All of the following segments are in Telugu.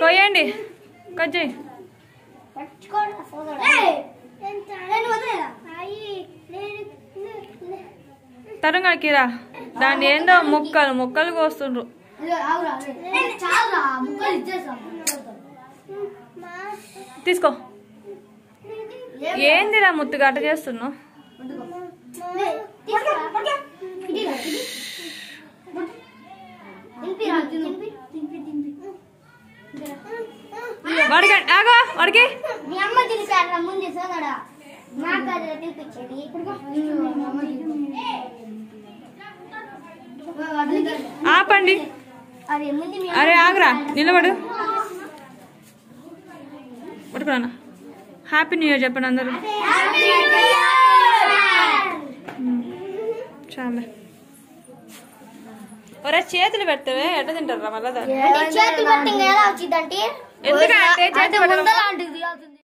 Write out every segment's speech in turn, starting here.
కొయ్యండి. కట్ చేయి. తరుణ్ దాన్ని ఏందో ముక్కలు ముక్కలు కోస్తుండ్రు. తీసుకో. ఏందిరా ముత్తుగా అట్ట చేస్తున్నావు? వాడికి ఆగో వాడికి. మీ అమ్మ తెలిపారా ముందు సోదరా నాకు అది తెలిపించేది ఆపండి. అరే ఆగురా. నిలబడు. పట్టుకురా హ్యాపీ న్యూ ఇయర్ చెప్పండి అందరూ. ఒరే చేతులు పెడతావే ఎట్ట తింటారా మళ్ళా దాన్ని? చేతి పట్టి ఇంకా ఎలా వచ్చిందంటే ఎందుకంటే చేతి పట్టడం ముందలాంటిది అవుతుంది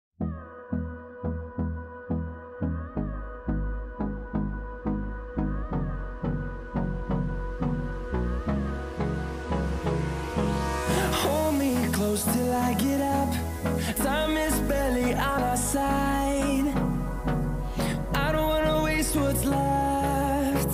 Hold me close till I get up. Time is barely on our side. I don't wanna waste what's left.